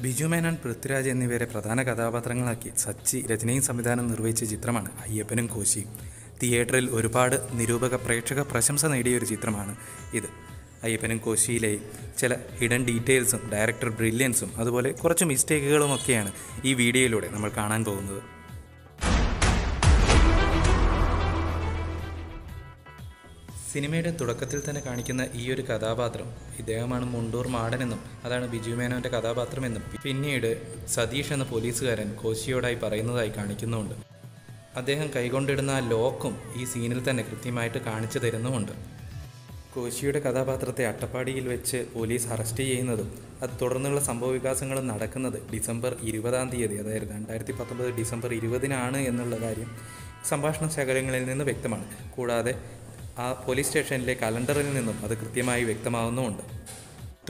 ബിജു മേനോൻ പൃഥ്വിരാജ് എന്നിവരെ പ്രധാന കഥാപാത്രങ്ങളാക്കി സച്ചി രചനയും സംവിധാനം നിർവഹിച്ച ചിത്രമാണ് അയ്യപ്പനും കോശിയും. തിയേറ്ററിൽ ഒരുപാട് നിരൂപക പ്രേക്ഷക പ്രശംസ നേടിയ ഒരു ചിത്രമാണ് ഇത്. അയ്യപ്പനും കോശിയിലെ ചില ഹിഡൻ ഡീറ്റെയിൽസും ഡയറക്ടർ ബ്രില്യൻസും അതുപോലെ കുറച്ച് മിസ്റ്റേക്കുകളും ഒക്കെയാണ് ഈ വീഡിയോയിലൂടെ നമ്മൾ കാണാൻ പോകുന്നത്. സിനിമയുടെ തുടക്കത്തിൽ തന്നെ കാണിക്കുന്ന ഈ ഒരു കഥാപാത്രം ഇദ്ദേഹമാണ് മുണ്ടൂർ മാടനെന്നും അതാണ് ബിജു മേനോന്റെ കഥാപാത്രമെന്നും പിന്നീട് സതീഷ് എന്ന പോലീസുകാരൻ കോശിയോടായി പറയുന്നതായി കാണിക്കുന്നുമുണ്ട്. അദ്ദേഹം കൈകൊണ്ടിടുന്ന ആ ലോക്കും ഈ സീനിൽ തന്നെ കൃത്യമായിട്ട് കാണിച്ചു തരുന്നുമുണ്ട്. കോശിയുടെ കഥാപാത്രത്തെ അട്ടപ്പാടിയിൽ വെച്ച് പോലീസ് അറസ്റ്റ് ചെയ്യുന്നതും അത് തുടർന്നുള്ള സംഭവ വികാസങ്ങളും നടക്കുന്നത് ഡിസംബർ ഇരുപതാം തീയതി അതായത് രണ്ടായിരത്തി പത്തൊമ്പത് ഡിസംബർ ഇരുപതിനാണ് എന്നുള്ള കാര്യം സംഭാഷണ ശകലങ്ങളിൽ നിന്ന് വ്യക്തമാണ്. കൂടാതെ ആ പോലീസ് സ്റ്റേഷനിലെ കലണ്ടറിൽ നിന്നും അത് കൃത്യമായി വ്യക്തമാവുന്നുമുണ്ട്.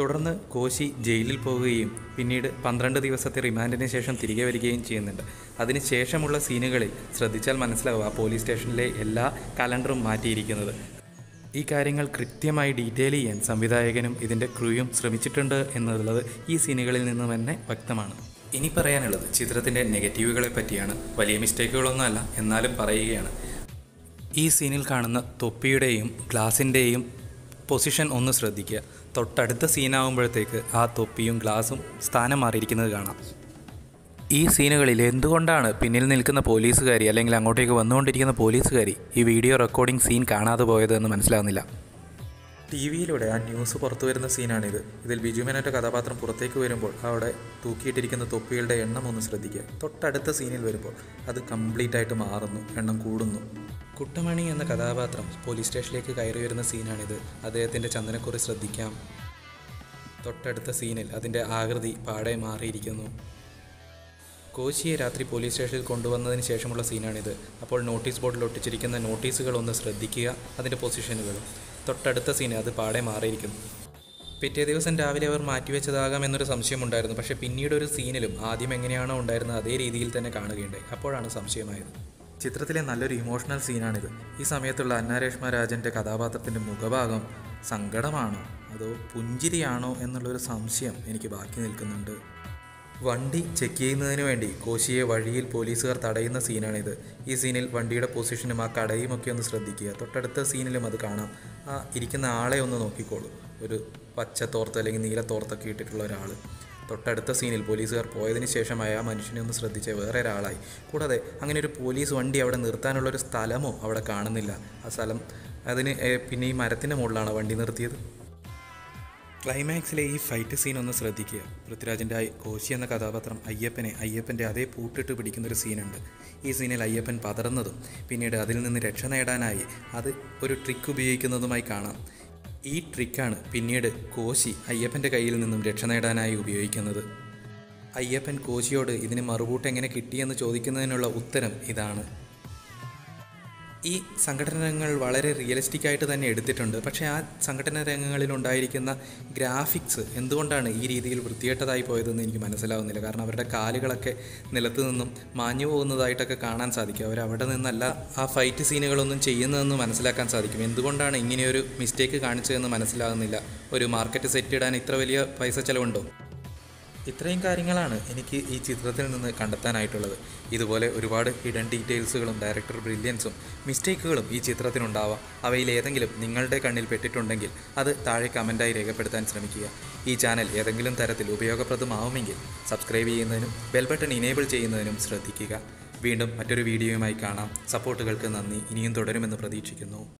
തുടർന്ന് കോശി ജയിലിൽ പോവുകയും പിന്നീട് പന്ത്രണ്ട് ദിവസത്തെ റിമാൻഡിന് ശേഷം തിരികെ വരികയും ചെയ്യുന്നുണ്ട്. അതിനുശേഷമുള്ള സീനുകളിൽ ശ്രദ്ധിച്ചാൽ മനസ്സിലാവും ആ പോലീസ് സ്റ്റേഷനിലെ എല്ലാ കലണ്ടറും മാറ്റിയിരിക്കുന്നത്. ഈ കാര്യങ്ങൾ കൃത്യമായി ഡീറ്റെയിൽ ചെയ്യാൻ സംവിധായകനും ഇതിന്റെ ക്രൂയും ശ്രമിച്ചിട്ടുണ്ട് എന്നുള്ളത് ഈ സീനുകളിൽ നിന്ന് തന്നെ വ്യക്തമാണ്. ഇനി പറയാനുള്ളത് ചിത്രത്തിന്റെ നെഗറ്റീവുകളെ പറ്റിയാണ്. വലിയ മിസ്റ്റേക്കുകളൊന്നുമല്ല എന്നാലും പറയുകയാണ്. ഈ സീനിൽ കാണുന്ന തൊപ്പിയുടെയും ഗ്ലാസിന്റെയും പൊസിഷൻ ഒന്ന് ശ്രദ്ധിക്കുക. തൊട്ടടുത്ത സീനാകുമ്പോഴത്തേക്ക് ആ തൊപ്പിയും ഗ്ലാസും സ്ഥാനം മാറിയിരിക്കുന്നത് കാണാം. ഈ സീനുകളിൽ എന്തുകൊണ്ടാണ് പിന്നിൽ നിൽക്കുന്ന പോലീസുകാരി അല്ലെങ്കിൽ അങ്ങോട്ടേക്ക് വന്നുകൊണ്ടിരിക്കുന്ന പോലീസുകാരി ഈ വീഡിയോ റെക്കോർഡിംഗ് സീൻ കാണാതെ പോയതെന്ന് മനസ്സിലാകുന്നില്ല ടി വിയിലൂടെ ആ ന്യൂസ് പുറത്തു വരുന്ന സീനാണിത്. ഇതിൽ ബിജു മേനോന്റെ കഥാപാത്രം പുറത്തേക്ക് വരുമ്പോൾ അവിടെ തൂക്കിയിട്ടിരിക്കുന്ന തൊപ്പികളുടെ എണ്ണം ഒന്ന് ശ്രദ്ധിക്കുക. തൊട്ടടുത്ത സീനിൽ വരുമ്പോൾ അത് കംപ്ലീറ്റ് ആയിട്ട് മാറുന്നു എണ്ണം കൂടുന്നു. കുട്ടമണി എന്ന കഥാപാത്രം പോലീസ് സ്റ്റേഷനിലേക്ക് കയറി വരുന്ന സീനാണിത്. അദ്ദേഹത്തിന്റെ ചന്ദനക്കുറി ശ്രദ്ധിക്കാം. തൊട്ടടുത്ത സീനിൽ അതിന്റെ ആകൃതി പാടെ മാറിയിരിക്കുന്നു. കോശിയെ രാത്രി പോലീസ് സ്റ്റേഷനിൽ കൊണ്ടുവന്നതിന് ശേഷമുള്ള സീനാണിത്. അപ്പോൾ നോട്ടീസ് ബോർഡിൽ ഒട്ടിച്ചിരിക്കുന്ന നോട്ടീസുകൾ ഒന്ന് ശ്രദ്ധിക്കുക അതിന്റെ പൊസിഷനുകളും തൊട്ടടുത്ത സീൻ അത് പാടെ മാറിയിരിക്കുന്നു. പിറ്റേ ദിവസം രാവിലെ അവർ മാറ്റിവെച്ചതാകാം എന്നൊരു സംശയമുണ്ടായിരുന്നു. പക്ഷേ പിന്നീട് ഒരു സീനിലും ആദ്യം എങ്ങനെയാണോ ഉണ്ടായിരുന്നത് അതേ രീതിയിൽ തന്നെ കാണുകയുണ്ടായി. അപ്പോഴാണ് സംശയമായത്. ചിത്രത്തിലെ നല്ലൊരു ഇമോഷണൽ സീനാണിത് ഈ സമയത്തുള്ള അന്നാരേഷ്മ രാജന്റെ കഥാപാത്രത്തിന്റെ മുഖഭാഗം സങ്കടമാണോ അതോ പുഞ്ചിരിയാണോ എന്നുള്ളൊരു സംശയം എനിക്ക് ബാക്കി നിൽക്കുന്നുണ്ട്. വണ്ടി ചെക്ക് ചെയ്യുന്നതിന് വേണ്ടി കോശിയെ വഴിയിൽ പോലീസുകാർ തടയുന്ന സീനാണിത് ഈ സീനിൽ വണ്ടിയുടെ പൊസിഷനും ആ കടയും ഒക്കെ ഒന്ന് ശ്രദ്ധിക്കുക. തൊട്ടടുത്ത സീനിലും അത് കാണാം. ആ ഇരിക്കുന്ന ആളെ ഒന്ന് നോക്കിക്കോളൂ. ഒരു പച്ച തോർത്ത് അല്ലെങ്കിൽ നീല തോർത്തൊക്കെ ഇട്ടിട്ടുള്ള ഒരാൾ തൊട്ടടുത്ത സീനിൽ പോലീസുകാർ പോയതിന് ശേഷമായ ആ മനുഷ്യനെ ഒന്ന് ശ്രദ്ധിച്ച വേറെ ഒരാളായി. കൂടാതെ അങ്ങനെ ഒരു പോലീസ് വണ്ടി അവിടെ നിർത്താനുള്ള ഒരു സ്ഥലമോ അവിടെ കാണുന്നില്ല. ആ സ്ഥലം അതിന് പിന്നെ ഈ മരത്തിന്റെ മുകളിലാണ് വണ്ടി നിർത്തിയത്? ക്ലൈമാക്സിലെ ഈ ഫൈറ്റ് സീൻ ഒന്ന് ശ്രദ്ധിക്കുക. പൃഥ്വിരാജിന്റെ കോശി എന്ന കഥാപാത്രം അയ്യപ്പനെ അയ്യപ്പന്റെ അതേ പൂട്ടിട്ട് പിടിക്കുന്ന ഒരു സീനുണ്ട്. ഈ സീനിൽ അയ്യപ്പൻ പതറുന്നതും പിന്നീട് അതിൽ നിന്ന് രക്ഷ നേടാനായി അത് ഒരു ട്രിക്ക് ഉപയോഗിക്കുന്നതുമായി കാണാം. ഈ ട്രിക്കാണ് പിന്നീട് കോശി അയ്യപ്പന്റെ കയ്യിൽ നിന്നും രക്ഷ നേടാനായി ഉപയോഗിക്കുന്നത്. അയ്യപ്പൻ കോശിയോട് ഇതിന് മറുകൂട്ട് എങ്ങനെ കിട്ടിയെന്ന് ചോദിക്കുന്നതിനുള്ള ഉത്തരം ഇതാണ്. ഈ സംഘടന രംഗങ്ങൾ വളരെ റിയലിസ്റ്റിക് ആയിട്ട് തന്നെ എടുത്തിട്ടുണ്ട്. പക്ഷേ ആ സംഘടന രംഗങ്ങളിൽ ഉണ്ടായിരിക്കുന്ന ഗ്രാഫിക്സ് എന്തുകൊണ്ടാണ് ഈ രീതിയിൽ വൃത്തികെട്ടതായി പോയതെന്ന് എനിക്ക് മനസ്സിലാവുന്നില്ല. കാരണം അവരുടെ കാലുകളൊക്കെ നിലത്ത് നിന്നും മാഞ്ഞു പോകുന്നതായിട്ടൊക്കെ കാണാൻ സാധിക്കും. അവർ അവിടെ നിന്നല്ല ആ ഫൈറ്റ് സീനുകളൊന്നും ചെയ്യുന്നതെന്ന് മനസ്സിലാക്കാൻ സാധിക്കും. എന്തുകൊണ്ടാണ് ഇങ്ങനെയൊരു മിസ്റ്റേക്ക് കാണിച്ചതെന്ന് മനസ്സിലാകുന്നില്ല? ഒരു മാർക്കറ്റ് സെറ്റ് ഇടാൻ ഇത്ര വലിയ പൈസ ചിലവുണ്ടോ? ഇത്രയും കാര്യങ്ങളാണ് എനിക്ക് ഈ ചിത്രത്തിൽ നിന്ന് കണ്ടെത്താനായിട്ടുള്ളത്. ഇതുപോലെ ഒരുപാട് ഹിഡൻ ഡീറ്റെയിൽസുകളും ഡയറക്ടർ ബ്രില്യൻസും മിസ്റ്റേക്കുകളും ഈ ചിത്രത്തിനുണ്ടാവാം. അവയിൽ ഏതെങ്കിലും നിങ്ങളുടെ കണ്ണിൽ പെട്ടിട്ടുണ്ടെങ്കിൽ അത് താഴെ കമന്റായി രേഖപ്പെടുത്താൻ ശ്രമിക്കുക. ഈ ചാനൽ ഏതെങ്കിലും തരത്തിൽ ഉപയോഗപ്രദമാവുമെങ്കിൽ സബ്സ്ക്രൈബ് ചെയ്യുന്നതിനും ബെൽ ബട്ടൺ ഇനേബിൾ ചെയ്യുന്നതിനും ശ്രദ്ധിക്കുക. വീണ്ടും മറ്റൊരു വീഡിയോയുമായി കാണാം. സപ്പോർട്ടുകൾക്ക് നന്ദി. ഇനിയും തുടരുമെന്ന് പ്രതീക്ഷിക്കുന്നു.